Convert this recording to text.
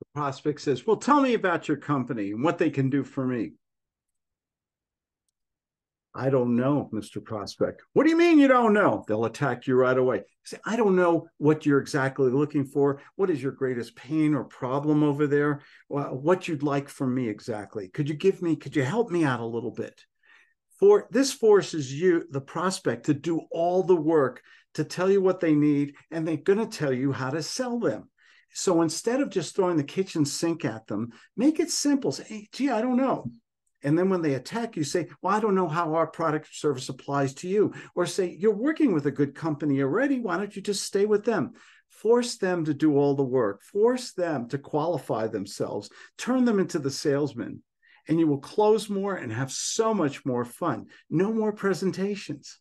The prospect says, Well, tell me about your company and what they can do for me. I don't know, Mr. Prospect. What do you mean you don't know? They'll attack you right away. Say, I don't know what you're exactly looking for. What is your greatest pain or problem over there? What you'd like from me exactly? Could you give me, could you help me out a little bit? For this forces you, the prospect, to do all the work to tell you what they need, and they're going to tell you how to sell them. So instead of just throwing the kitchen sink at them, make it simple. Say, hey, gee, I don't know. And then when they attack you, say, Well, I don't know how our product or service applies to you. Or say, You're working with a good company already. Why don't you just stay with them? Force them to do all the work, force them to qualify themselves, turn them into the salesman, and you will close more and have so much more fun. No more presentations.